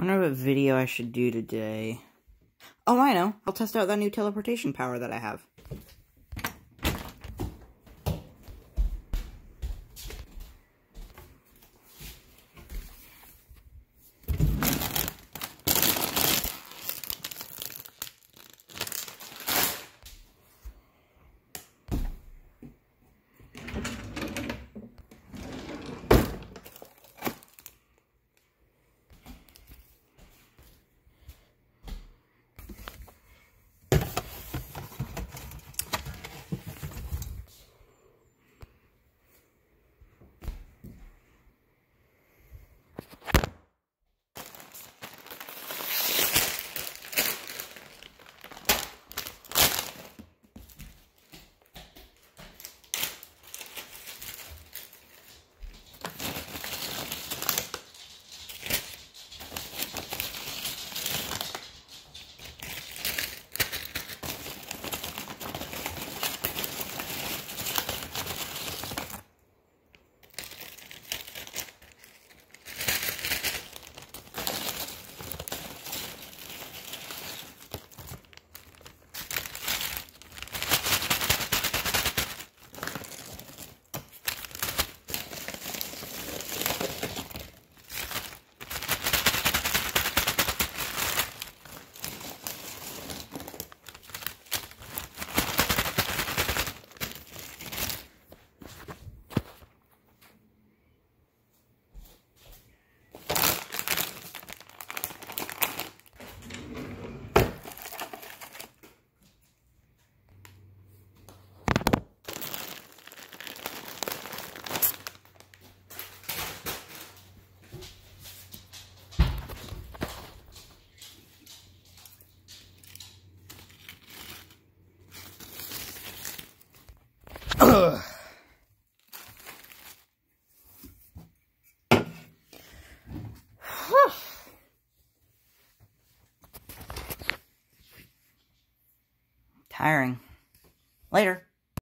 I wonder what video I should do today. Oh, I know. I'll test out that new teleportation power that I have. Tiring. Later.